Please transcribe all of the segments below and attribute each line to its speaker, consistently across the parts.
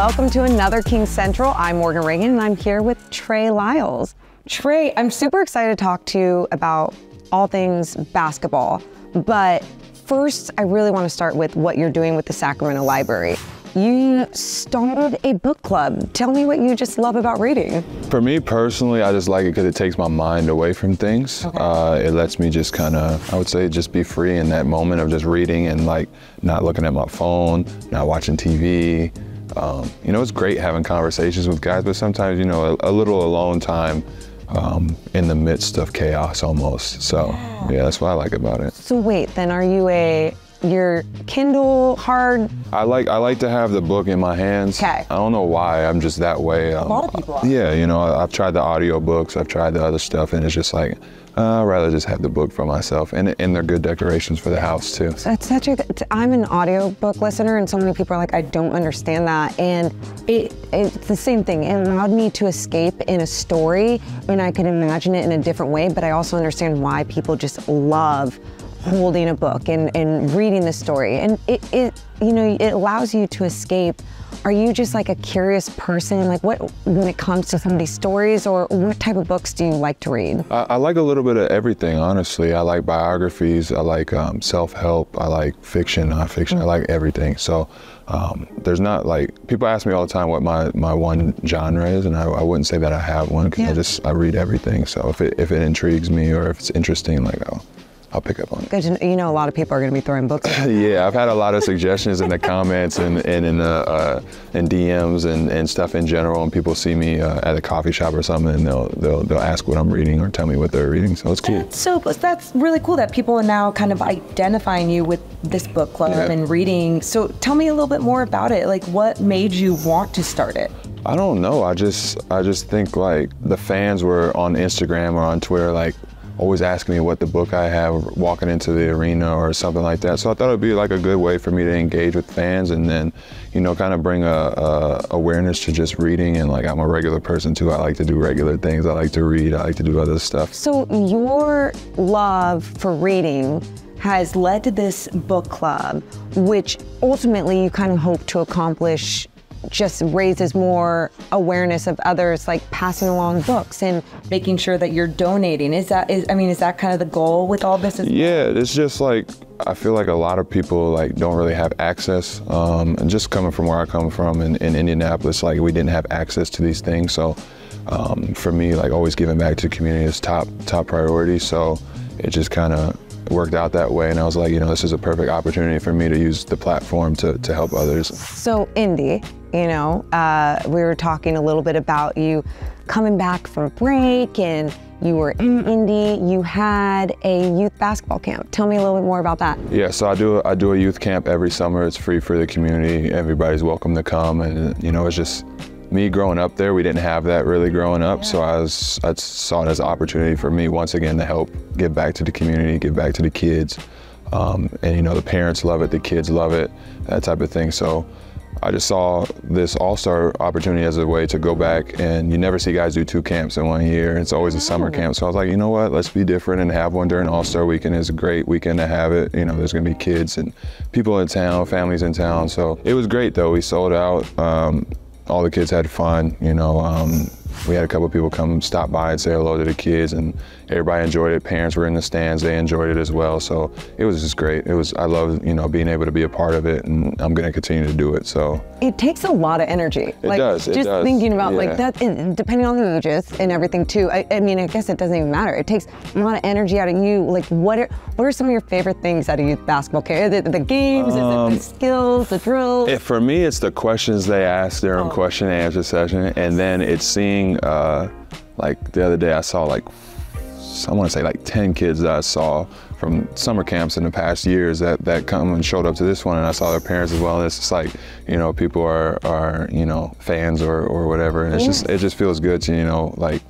Speaker 1: Welcome to another Kings Central. I'm Morgan Ragan and I'm here with Trey Lyles. Trey, I'm super excited to talk to you about all things basketball, but first, I really want to start with what you're doing with the Sacramento Library. You started a book club. Tell me what you just love about reading.
Speaker 2: For me personally, I just like it because it takes my mind away from things.
Speaker 1: Okay.
Speaker 2: Uh, it lets me just kind of, I would say, just be free in that moment of just reading and like not looking at my phone, not watching TV. Um, you know, it's great having conversations with guys, but sometimes, you know, a, a little alone time um, in the midst of chaos almost. So, yeah, that's what I like about it.
Speaker 1: So wait, then are you a your Kindle hard?
Speaker 2: I like I like to have the book in my hands.
Speaker 1: 'Kay.
Speaker 2: I don't know why. I'm just that way. Um,
Speaker 1: lot of people are.
Speaker 2: Yeah, you know, I, I've tried the audio books. I've tried the other stuff, and it's just like uh, I'd rather just have the book for myself, and and they're good decorations for the house too.
Speaker 1: That's such a. I'm an audiobook listener, and so many people are like, I don't understand that. And it, it's the same thing. It allowed me to escape in a story, and I could imagine it in a different way. But I also understand why people just love holding a book and, and reading the story. And it, it, you know, it allows you to escape. Are you just like a curious person? Like, what when it comes to somebody's stories, or what type of books do you like to read?
Speaker 2: I, I like a little bit of everything, honestly. I like biographies. I like um, self-help. I like fiction, nonfiction. I like everything. So um, there's not like people ask me all the time what my, my one genre is, and I, I wouldn't say that I have one because
Speaker 1: Yeah.
Speaker 2: I just I read everything. So if it if it intrigues me or if it's interesting, like I'll I'll pick up on it.
Speaker 1: Good you know, a lot of people are going to be throwing books.
Speaker 2: Yeah, I've had a lot of suggestions in the comments and, and in the uh, in DMs and, and stuff in general. And people see me uh, at a coffee shop or something, and they'll they'll they'll ask what I'm reading or tell me what they're reading. So it's cool.
Speaker 3: So that's really cool that people are now kind of identifying you with this book club
Speaker 2: Yeah.
Speaker 3: and reading. So tell me a little bit more about it. Like, what made you want to start it?
Speaker 2: I don't know. I just I just think like the fans were on Instagram or on Twitter like always asking me what the book I have walking into the arena or something like that. So I thought it'd be like a good way for me to engage with fans and then, you know, kind of bring a, a awareness to just reading and like I'm a regular person too. I like to do regular things. I like to read. I like to do other stuff.
Speaker 1: So your love for reading has led to this book club, which ultimately you kind of hope to accomplish just raises more awareness of others like passing along books and
Speaker 3: Making sure that you're donating. Is that is I mean, is that kind of the goal with all this?
Speaker 2: Yeah, it's just like I feel like a lot of people like don't really have access. Um, and just coming from where I come from in, in Indianapolis, like we didn't have access to these things. So um, for me, like always giving back to the community is top top priority. So it just kind of worked out that way, and I was like, you know, this is a perfect opportunity for me to use the platform to to help others.
Speaker 1: so Indy, you know, uh, we were talking a little bit about you coming back from break and you were in Indy, you had a youth basketball camp. Tell me a little bit more about that.
Speaker 2: Yeah, so I do I do a youth camp every summer. It's free for the community. Everybody's welcome to come, and you know, it's just me growing up there. We didn't have that really growing up, so I was I saw it as an opportunity for me once again to help give back to the community, give back to the kids, um, and you know, the parents love it, the kids love it, that type of thing. So. I just saw this all-star opportunity as a way to go back and you never see guys do two camps in one year. It's always a summer camp. So I was like, you know what, let's be different and have one during all-star weekend. It's a great weekend to have it. You know, there's gonna be kids and people in town, families in town. So it was great though. We sold out. Um, all the kids had fun, you know. Um, we had a couple people come stop by and say hello to the kids and everybody enjoyed it. Parents were in the stands, they enjoyed it as well. So it was just great. It was I love, you know, being able to be a part of it and I'm gonna continue to do it. So
Speaker 1: It takes a lot of energy.
Speaker 2: It
Speaker 1: like,
Speaker 2: does, it
Speaker 1: just
Speaker 2: does,
Speaker 1: thinking about
Speaker 2: yeah.
Speaker 1: like that, depending on the ages and everything too. I, I mean, I guess it doesn't even matter. It takes a lot of energy out of you. Like, what are what are some of your favorite things out of youth basketball? The, the games, is it the skills, the drills?
Speaker 2: If for me, it's the questions they ask during
Speaker 1: Oh.
Speaker 2: question and answer session, and then it's seeing, uh, like the other day, I saw like, I want to say like 10 kids that I saw from summer camps in the past years that, that come and showed up to this one, and I saw their parents as well. It's just like, you know, people are, are you know, fans or, or whatever, and it's just, it just feels good to, you know, like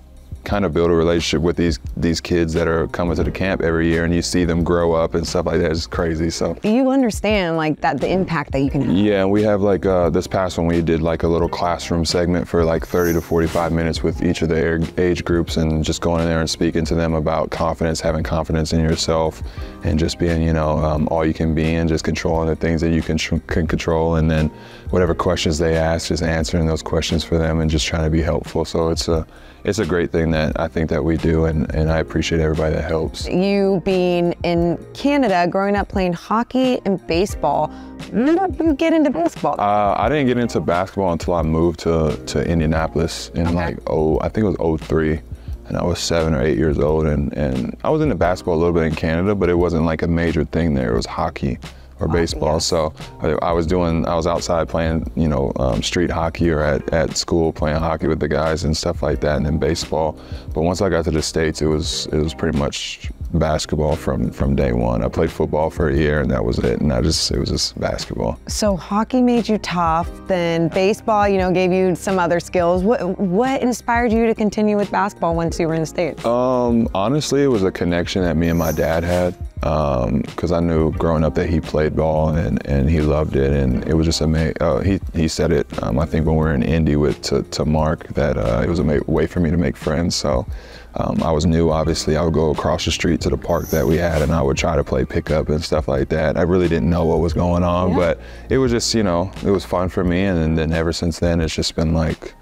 Speaker 2: kind of build a relationship with these these kids that are coming to the camp every year, and you see them grow up and stuff like that. It's crazy. So
Speaker 1: You understand like that the impact that you can have.
Speaker 2: yeah, and we have like uh, this past one we did like a little classroom segment for like 30 to 45 minutes with each of the age groups, and just going in there and speaking to them about confidence, having confidence in yourself, and just being you know um, all you can be, and just controlling the things that you can can control, and then whatever questions they ask, just answering those questions for them, and just trying to be helpful. So it's a it's a great thing that I think that we do, and, and I appreciate everybody that helps.
Speaker 1: You being in Canada, growing up playing hockey and baseball, when did you get into baseball?
Speaker 2: Uh, I didn't get into basketball until I moved to, to Indianapolis in like oh I think it was 03 and I was seven or eight years old and, and I was into basketball a little bit in Canada but it wasn't like a major thing there it was hockey or baseball. so I, I was doing I was outside playing you know um, street hockey or at, at school playing hockey with the guys and stuff like that. And then baseball but once I got to the States it was it was pretty much basketball from from day one I played football for a year and that was it and I just it was just basketball
Speaker 1: so hockey made you tough, then baseball, you know, gave you some other skills. What what inspired you to continue with basketball once you were in the States?
Speaker 2: Um, honestly, it was a connection that me and my dad had because I knew growing up that he played ball and, and he loved it, and it was just amazing. Uh, he he said it. Um, I think when we were in Indy with to, to Mark that uh, it was a way for me to make friends. So um, I was new. Obviously, I would go across the street to the park that we had, and I would try to play pickup and stuff like that. I really didn't know what was going on, but it was just you know it was fun for me, and, and then ever since then it's just been like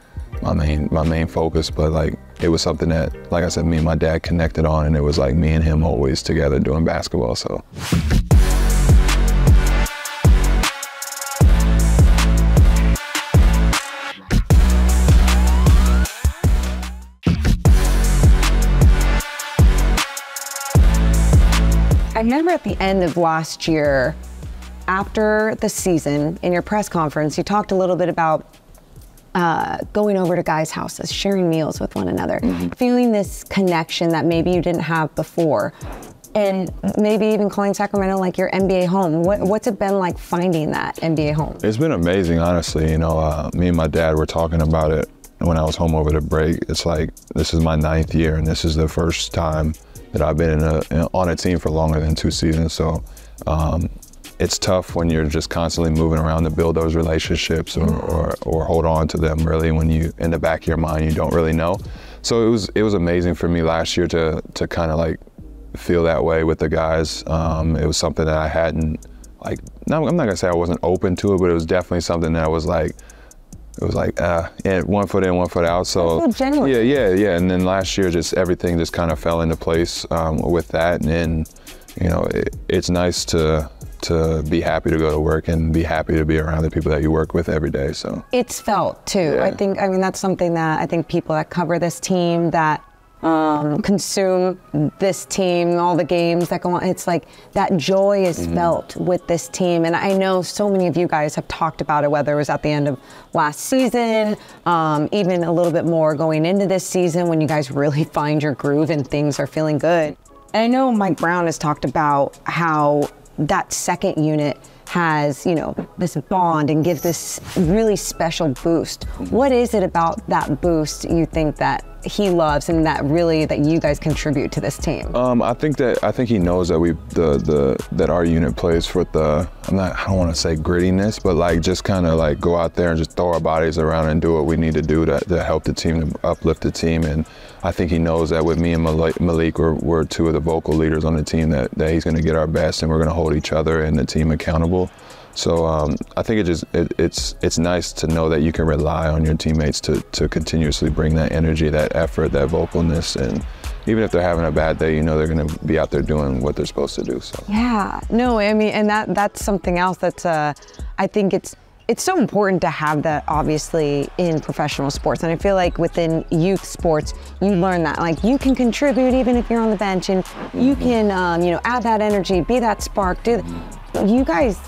Speaker 2: my main my main focus but like it was something that like i said me and my dad connected on and it was like me and him always together doing basketball so
Speaker 1: remember at the end of last year, after the season, in your press conference, you talked a little bit about uh, going over to guys' houses, sharing meals with one another, feeling this connection that maybe you didn't have before, and maybe even calling Sacramento like your NBA home. What, what's it been like finding that NBA home?
Speaker 2: it's been amazing honestly you know uh, me and my dad were talking about it when i was home over the break it's like this is my ninth year and this is the first time that i've been in a, on a team for longer than two seasons. So um, it's tough when you're just constantly moving around to build those relationships or, or, or hold on to them really when you in the back of your mind you don't really know. So it was it was amazing for me last year to to kind of like feel that way with the guys. Um, it was something that i hadn't like i'm not gonna say i wasn't open to it but it was definitely something that was like it was like uh yeah, one foot in one foot out. So
Speaker 1: genuine.
Speaker 2: yeah yeah yeah. And then last year just everything just kind of fell into place um, with that. And then you know it, it's nice to to be happy to go to work and be happy to be around the people that you work with every day so.
Speaker 1: It's felt too. I think, I mean, that's something that I think people that cover this team, that um, consume this team, all the games that go on, it's like that joy is felt with this team. And I know so many of you guys have talked about it, whether it was at the end of last season, um, even a little bit more going into this season when you guys really find your groove and things are feeling good. And I know Mike Brown has talked about how that second unit has, you know, this bond and gives this really special boost. What is it about that boost you think that he loves and that really that you guys contribute to this team?
Speaker 2: Um, I think that I think he knows that we the the that our unit plays with the I'm not I don't want to say grittiness, but like just kind of like go out there and just throw our bodies around and do what we need to do to, to help the team to uplift the team. And I think he knows that with me and Malik, we're, we're two of the vocal leaders on the team that, that he's going to get our best and we're going to hold each other and the team accountable. So um, I think it just it, it's it's nice to know that you can rely on your teammates to to continuously bring that energy, that effort, that vocalness, and even if they're having a bad day, you know they're going to be out there doing what they're supposed to do. So
Speaker 1: Yeah, no, I mean, and that that's something else that's uh, I think it's it's so important to have that obviously in professional sports, and I feel like within youth sports you learn that like you can contribute even if you're on the bench, and you can um, you know add that energy, be that spark. Do you guys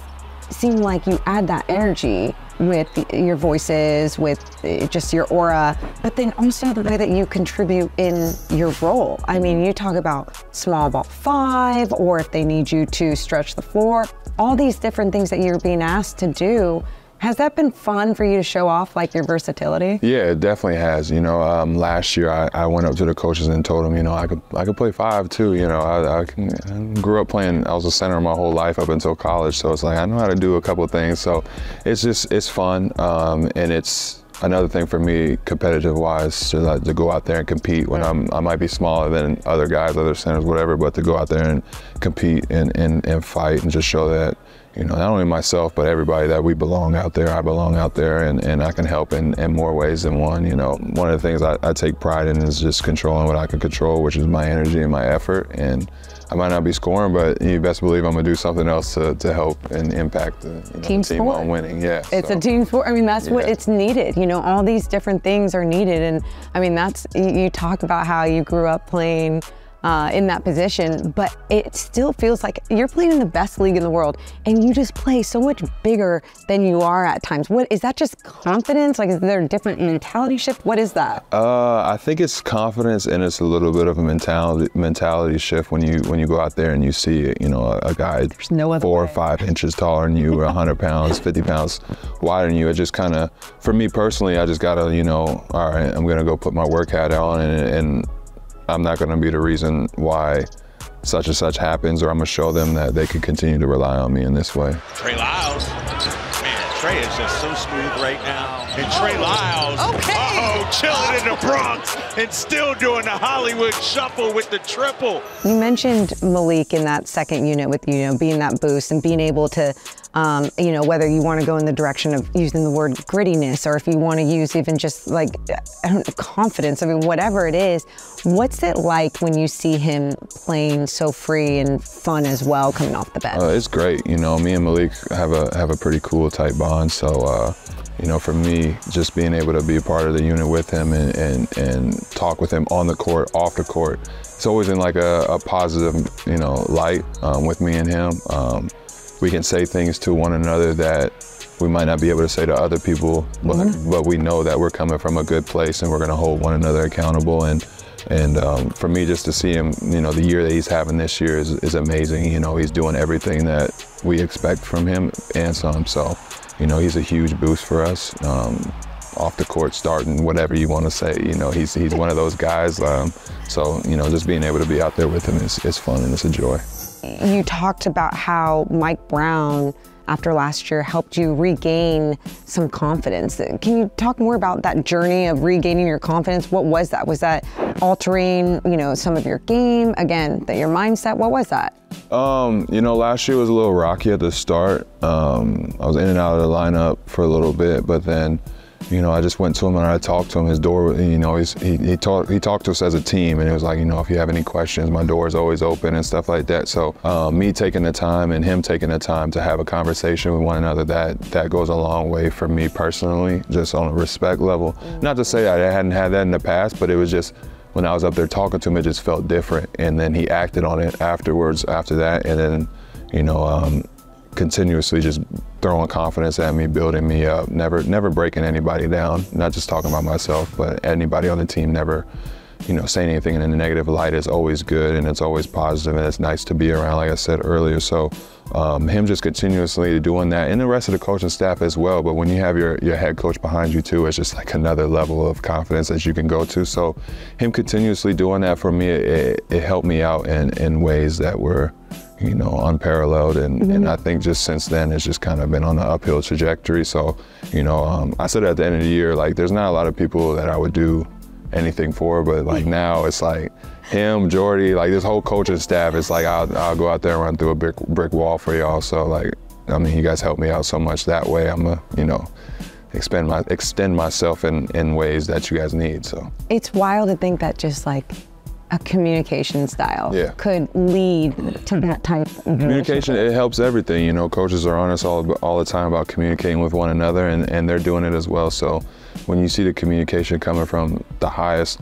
Speaker 1: seem like you add that energy? With your voices, with uh, just your aura, but then also the way that you contribute in your role. I mean, you talk about small ball five, or if they need you to stretch the floor, all these different things that you're being asked to do. Has that been fun for you to show off like your versatility?
Speaker 2: Yeah, it definitely has. You know, um, last year I, I went up to the coaches and told them, you know, I could I could play five too. You know, I, I, grew up playing. I was a center my whole life up until college, so it's like I know how to do a couple of things. So it's just it's fun, um, and it's another thing for me, competitive wise, to, like, to go out there and compete when I'm I might be smaller than other guys, other centers, whatever, but to go out there and compete and, and, and fight and just show that you know, not only myself, but everybody that we belong out there. I belong out there and, and I can help in, in more ways than one. You know, one of the things I, I take pride in is just controlling what I can control, which is my energy and my effort. And I might not be scoring, but you best believe I'm gonna do something else to, to help and impact the, you know,
Speaker 1: team,
Speaker 2: team on winning. Yeah.
Speaker 1: It's
Speaker 2: so.
Speaker 1: a team sport. I mean, that's
Speaker 2: Yeah.
Speaker 1: what it's needed. You know, all these different things are needed. And I mean, that's, you talk about how you grew up playing uh, in that position, but it still feels like you're playing in the best league in the world and you just play so much bigger than you are at times. What is that just confidence? Like, is there a different mentality shift? What is that?
Speaker 2: Uh, I think it's confidence and it's a little bit of a mentality mentality shift when you when you go out there and you see you know a, a guy
Speaker 1: no other
Speaker 2: four or five inches taller than you, or 100 pounds, 50 pounds wider than you. It just kind of, for me personally, I just gotta you know, all right, I'm gonna go put my work hat on and, and I'm not gonna be the reason why such and such happens, or I'm gonna show them that they can continue to rely on me in this way.
Speaker 4: Trey Lyles. Man, Trey is just so smooth right now. And Trey Lyles,
Speaker 5: Okay.
Speaker 4: uh-oh, chilling in the Bronx and still doing the Hollywood shuffle with the triple.
Speaker 1: You mentioned Malik in that second unit with you know being that boost and being able to, um, you know, whether you want to go in the direction of using the word grittiness or if you want to use even just like I don't know, confidence. I mean, whatever it is, what's it like when you see him playing so free and fun as well coming off the bench?
Speaker 2: Uh, it's great. You know, me and Malik have a have a pretty cool tight bond. So, uh, you know, for me, just being able to be a part of the unit with him and and, and talk with him on the court, off the court, it's always in like a, a positive, you know, light um, with me and him. Um, we can say things to one another that we might not be able to say to other people, but but we know that we're coming from a good place and we're going to hold one another accountable and. And um, for me, just to see him, you know, the year that he's having this year is, is amazing. You know, he's doing everything that we expect from him and some. So, you know, he's a huge boost for us. Um, off the court, starting whatever you want to say. You know, he's he's one of those guys. Um, so, you know, just being able to be out there with him is, is fun and it's a joy.
Speaker 1: you talked about how Mike Brown, after last year, helped you regain some confidence. Can you talk more about that journey of regaining your confidence? What was that? Was that altering, you know, some of your game? Again, that your mindset? What was that?
Speaker 2: Um, you know, last year was a little rocky at the start. Um, I was in and out of the lineup for a little bit, but then, you know, I just went to him and I talked to him. His door, you know, he's, he he talked he talked to us as a team, and it was like, you know, if you have any questions, my door is always open and stuff like that. So, um, me taking the time and him taking the time to have a conversation with one another, that that goes a long way for me personally, just on a respect level. Not to say I hadn't had that in the past, but it was just when I was up there talking to him, it just felt different. And then he acted on it afterwards, after that. And then, you know, um, continuously just throwing confidence at me, building me up, never, never breaking anybody down. Not just talking about myself, but anybody on the team never, you know, saying anything in a negative light is always good and it's always positive and it's nice to be around, like I said earlier. So um, him just continuously doing that and the rest of the coaching staff as well. But when you have your, your head coach behind you too, it's just like another level of confidence that you can go to. So him continuously doing that for me, it, it helped me out in, in ways that were, you know, unparalleled. And, and I think just since then, it's just kind of been on an uphill trajectory. So, you know, um, I said at the end of the year, like, there's not a lot of people that I would do anything for, but like now it's like him, Jordi, like this whole coaching staff, it's like I'll, I'll go out there and run through a brick, brick wall for y'all. So, like, I mean, you guys help me out so much that way. I'm a, you know, expend my extend myself in, in ways that you guys need. So
Speaker 1: It's wild to think that just like a communication style
Speaker 2: Yeah.
Speaker 1: could lead to that type of
Speaker 2: communication it helps everything. You know, coaches are on us all all the time about communicating with one another, and, and they're doing it as well. So when you see the communication coming from the highest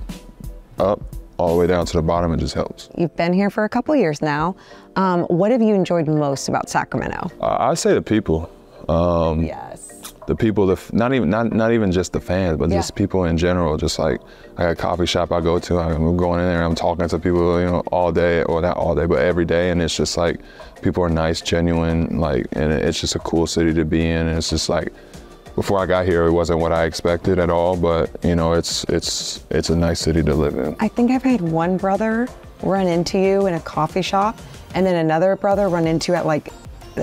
Speaker 2: up all the way down to the bottom, it just helps.
Speaker 1: You've been here for a couple years now. Um, what have you enjoyed most about Sacramento?
Speaker 2: Uh, I say the people. Um,
Speaker 1: Yes.
Speaker 2: The people, the f- not even not not even just the fans, but
Speaker 1: Yeah.
Speaker 2: just people in general. Just like I got a coffee shop I go to, I'm going in there, I'm talking to people, you know, all day, or not all day, but every day, and it's just like people are nice, genuine, like, and it's just a cool city to be in. And it's just like before I got here, it wasn't what I expected at all. But you know, it's it's it's a nice city to live in.
Speaker 1: I think I've had one brother run into you in a coffee shop, and then another brother run into you at like.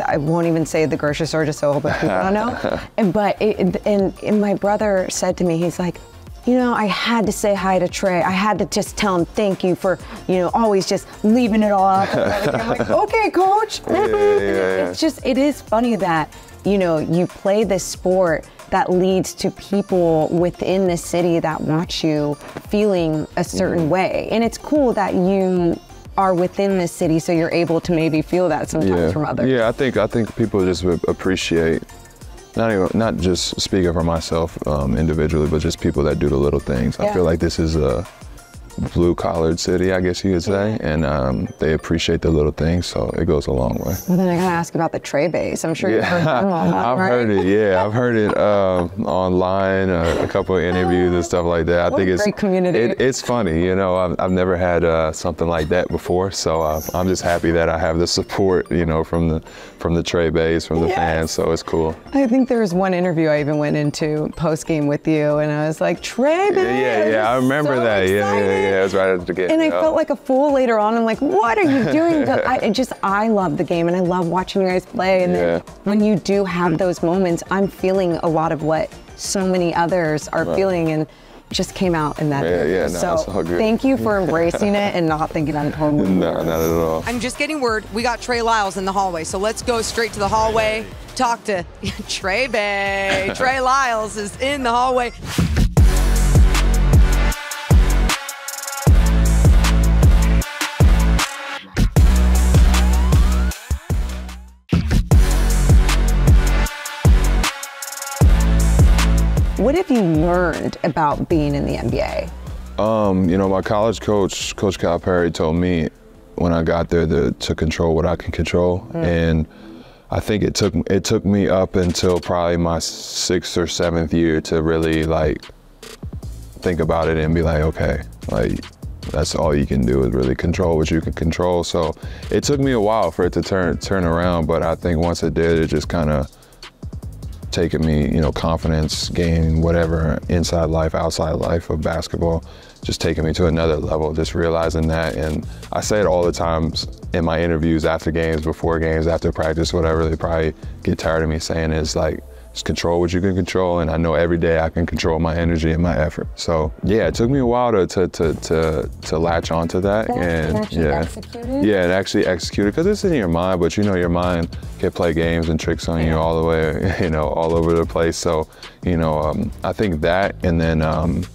Speaker 1: I won't even say the grocery store just so a people don't know. And, but it, and, and my brother said to me, he's like, you know, I had to say hi to Trey. I had to just tell him thank you for, you know, always just leaving it all out. there." I'm like, okay, coach.
Speaker 2: yeah, yeah.
Speaker 1: It's just, it is funny that, you know, you play this sport that leads to people within the city that watch you feeling a certain
Speaker 2: Mm-hmm.
Speaker 1: way. And it's cool that you are within the city so you're able to maybe feel that sometimes
Speaker 2: yeah.
Speaker 1: from others.
Speaker 2: Yeah, I think I think people just would appreciate not even not just speaking for myself um, individually, but just people that do the little things. I feel like this is a blue collared city, I guess you could say, and um, they appreciate the little things, so it goes a long way.
Speaker 1: Well, then I gotta ask about the Trey base. I'm sure you've heard all,
Speaker 2: I've
Speaker 1: right?
Speaker 2: heard it. Yeah, I've heard it um, online, uh, a couple of interviews and stuff like that. I
Speaker 1: What
Speaker 2: think it's
Speaker 1: great community.
Speaker 2: It, it's funny, you know. I've, I've never had uh, something like that before, so uh, I'm just happy that I have the support, you know, from the from the Trey base, from the
Speaker 1: Yes.
Speaker 2: fans. So it's cool.
Speaker 1: I think there was one interview I even went into post game with you, and I was like, Trey,
Speaker 2: Yeah, yeah, yeah. I remember
Speaker 1: so
Speaker 2: that. Yeah, yeah,
Speaker 1: excited."
Speaker 2: Yeah. It was right at the beginning.
Speaker 1: And I
Speaker 2: yeah.
Speaker 1: felt like a fool later on. I'm like, what are you doing? But I it just, I love the game and I love watching you guys play. And then
Speaker 2: Yeah.
Speaker 1: when you do have those moments, I'm feeling a lot of what so many others are feeling and just came out in that.
Speaker 2: Yeah,
Speaker 1: interview.
Speaker 2: yeah, no,
Speaker 1: so
Speaker 2: it's all good.
Speaker 1: thank you for embracing it and not thinking I'm totally.
Speaker 2: No, not at all.
Speaker 5: I'm just getting word we got Trey Lyles in the hallway, so let's go straight to the hallway. Talk to Trey Bay. Trey Lyles is in the hallway.
Speaker 1: What have you learned about being in the NBA?
Speaker 2: Um, you know, my college coach, Coach Calipari, told me when I got there to, to control what I can control, and I think it took it took me up until probably my sixth or seventh year to really like think about it and be like, okay, like that's all you can do is really control what you can control. So it took me a while for it to turn turn around, but I think once it did, it just kind of taken me, you know, confidence, gain, whatever, inside life, outside life of basketball, just taking me to another level, just realizing that. And I say it all the times in my interviews after games, before games, after practice, whatever, they probably get tired of me saying is like, just control what you can control. And I know every day I can control my energy and my effort. So yeah, it took me a while to, to, to, to, to latch onto that. And yeah.
Speaker 1: execute it?
Speaker 2: Yeah, and actually execute it because it's in your mind, but you know your mind can play games and tricks on you all the way, you know, all over the place. So, you know, um, I think that, and then um,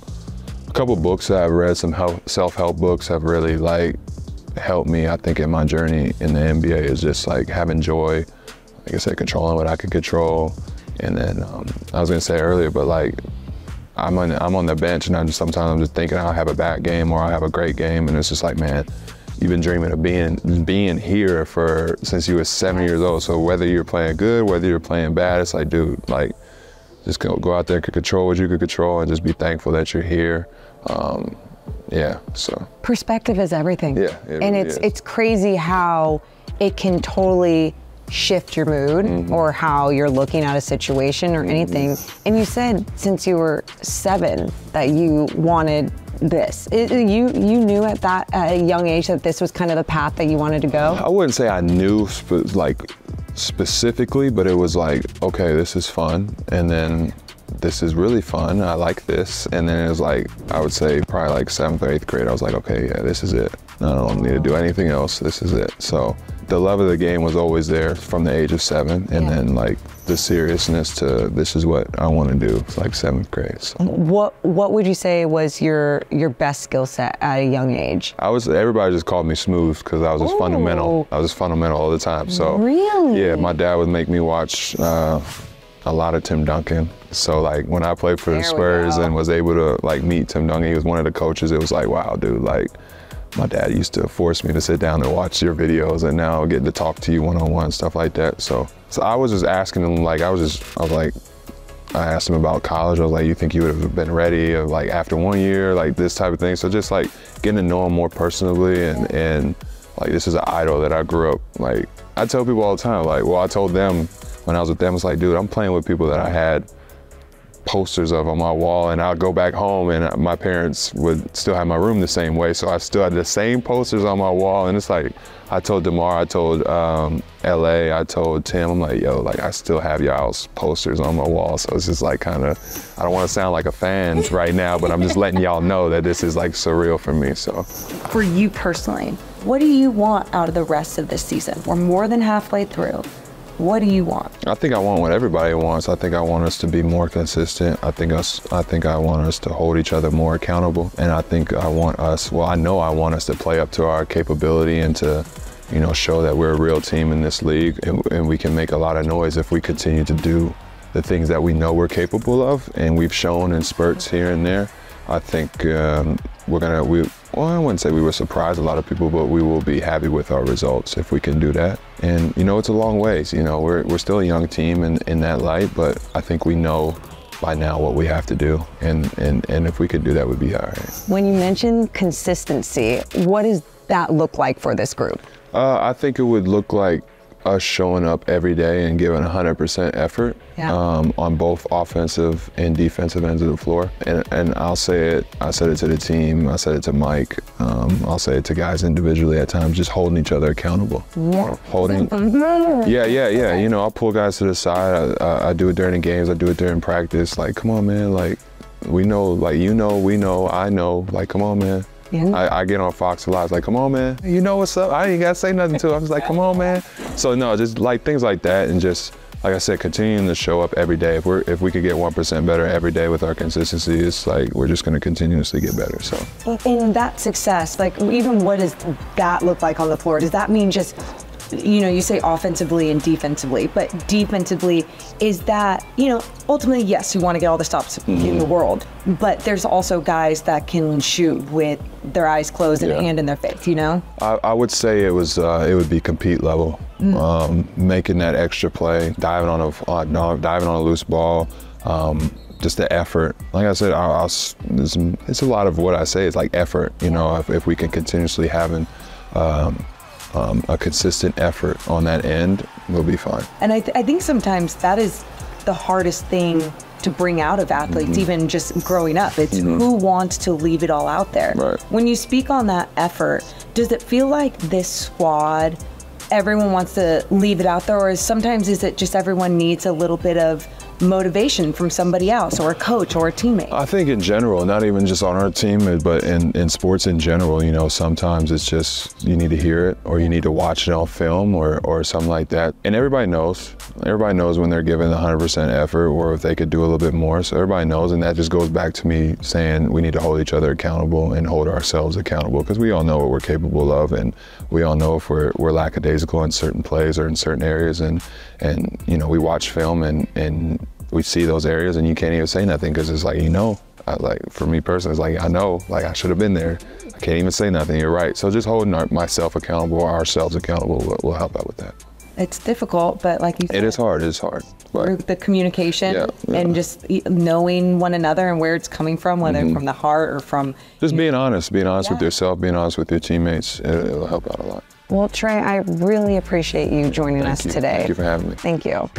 Speaker 2: a couple books that I've read, some help, self-help books, have really like helped me. I think in my journey in the NBA is just like having joy, like I said, controlling what I can control, and then um, I was gonna say earlier, but like I'm on I'm on the bench and I'm just sometimes I'm just thinking I'll have a bad game or I'll have a great game and it's just like man, you've been dreaming of being being here for since you were seven years old. So whether you're playing good, whether you're playing bad, it's like dude, like just go, go out there, control what you can control, and just be thankful that you're here. Um, yeah, so
Speaker 1: perspective is everything.
Speaker 2: Yeah, it
Speaker 1: and
Speaker 2: really
Speaker 1: it's
Speaker 2: is.
Speaker 1: it's crazy how it can totally shift your mood
Speaker 2: Mm-hmm.
Speaker 1: or how you're looking at a situation or anything. And you said since you were seven that you wanted this. It- you you knew at that at a young age that this was kind of the path that you wanted to go.
Speaker 2: I wouldn't say I knew spe- like specifically, but it was like, okay, this is fun, and then this is really fun. I like this, and then it was like, I would say probably like seventh or eighth grade. I was like, okay, yeah, this is it. I don't need to do anything else. This is it. So the love of the game was always there from the age of seven, and
Speaker 1: Yeah.
Speaker 2: then like the seriousness to this is what I want to do. It's like seventh grade. So.
Speaker 1: What what would you say was your your best skill set at a young age?
Speaker 2: I was everybody just called me smooth because I was just
Speaker 1: Ooh.
Speaker 2: fundamental. I was just fundamental all the time. So
Speaker 1: Really?
Speaker 2: yeah, my dad would make me watch uh, a lot of Tim Duncan. So like when I played for the
Speaker 1: There we
Speaker 2: Spurs and was able to like meet Tim Duncan, he was one of the coaches. It was like wow, dude, like. My dad used to force me to sit down and watch your videos, and now getting to talk to you one on one, stuff like that. So, so I was just asking him, like, I was just, I was like, I asked him about college. I was like, "You think you would have been ready, or like after one year, like this type of thing?" So just like getting to know him more personally, and and like this is an idol that I grew up like. I tell people all the time, like, well, I told them when I was with them, it's like, dude, I'm playing with people that I had posters of on my wall, and I'd go back home, and my parents would still have my room the same way, so I still had the same posters on my wall, and it's like I told DeMar, I told um, LA, I told Tim, I'm like, yo, like I still have y'all's posters on my wall, so it's just like kind of, I don't want to sound like a fan right now, but I'm just letting y'all know that this is like surreal for me. So
Speaker 1: For you personally, what do you want out of the rest of this season? We're more than halfway through. What do you want?
Speaker 2: I think I want what everybody wants. I think I want us to be more consistent. I think us. I think I want us to hold each other more accountable, and I think I want us. Well, I know I want us to play up to our capability and to, you know, show that we're a real team in this league, and, and we can make a lot of noise if we continue to do the things that we know we're capable of, and we've shown in spurts here and there. I think um, we're gonna. We well, I wouldn't say we were surprised a lot of people, but we will be happy with our results if we can do that. And you know, it's a long ways. You know, we're we're still a young team in in that light, but I think we know by now what we have to do, and and and if we could do that, we'd be all right.
Speaker 6: When you mentioned consistency, what does that look like for this group?
Speaker 2: Uh, I think it would look like us showing up every day and giving 100% effort
Speaker 6: Yeah.
Speaker 2: um, on both offensive and defensive ends of the floor. And, and I'll say it, I said it to the team, I said it to Mike, um, I'll say it to guys individually at times, just holding each other accountable.
Speaker 6: Yeah.
Speaker 2: Holding, yeah, yeah, yeah. You know, I'll pull guys to the side. I, I, I do it during the games, I do it during practice. Like, come on, man. Like, we know, like, you know, we know, I know. Like, come on, man.
Speaker 6: Yeah.
Speaker 2: I, I get on Fox a lot. It's like, come on, man. You know what's up. I ain't got to say nothing to him. I was like, come on, man. So, no, just like things like that. And just, like I said, continuing to show up every day. If, we're, if we could get 1% better every day with our consistency, it's like we're just going to continuously get better. So,
Speaker 1: In that success, like even what does that look like on the floor? Does that mean just, you know, you say offensively and defensively, but defensively, is that, you know, ultimately, yes, you want to get all the stops in the world, but there's also guys that can shoot with their eyes closed and
Speaker 2: Yeah.
Speaker 1: a hand in their face, you know?
Speaker 2: I, I would say it was uh, it would be compete level, um, making that extra play, diving on a uh, no, diving on a loose ball, um, just the effort. Like I said, I'll, I'll, it's, it's a lot of what I say. It's like effort. You know, if, if we can continuously having um, um, a consistent effort on that end, we'll be fine.
Speaker 1: And I, th- I think sometimes that is the hardest thing to bring out of athletes,
Speaker 2: Mm-hmm.
Speaker 1: even just growing up. It's who wants to leave it all out there.
Speaker 2: Right.
Speaker 1: When you speak on that effort, does it feel like this squad, everyone wants to leave it out there, or is sometimes is it just everyone needs a little bit of motivation from somebody else, or a coach, or a teammate?
Speaker 2: I think in general, not even just on our team, eh, but in, in sports in general, you know, sometimes it's just you need to hear it or you need to watch it on film or, or something like that. And everybody knows. Everybody knows when they're giving 100% effort or if they could do a little bit more. So everybody knows. And that just goes back to me saying we need to hold each other accountable and hold ourselves accountable because we all know what we're capable of. And we all know if we're, we're lackadaisical in certain plays or in certain areas. And, and you know, we watch film and, and we see those areas and you can't even say nothing because it's like you know I, like for me personally it's like i know like i should have been there. I can't even say nothing you're right. So just holding our, myself accountable ourselves accountable will, will help out with that.
Speaker 1: It's difficult, but like you said,
Speaker 2: it is hard it's hard but
Speaker 1: the communication
Speaker 2: Yeah, yeah.
Speaker 1: and just knowing one another and where it's coming from, whether
Speaker 2: Mm-hmm.
Speaker 1: from the heart or from
Speaker 2: just being honest being honest with yourself being honest with your teammates it, it'll help out a lot
Speaker 6: Well, Trey, I really appreciate you joining
Speaker 2: Thank
Speaker 6: us
Speaker 2: you.
Speaker 6: today.
Speaker 2: Thank you for having me.
Speaker 6: Thank you.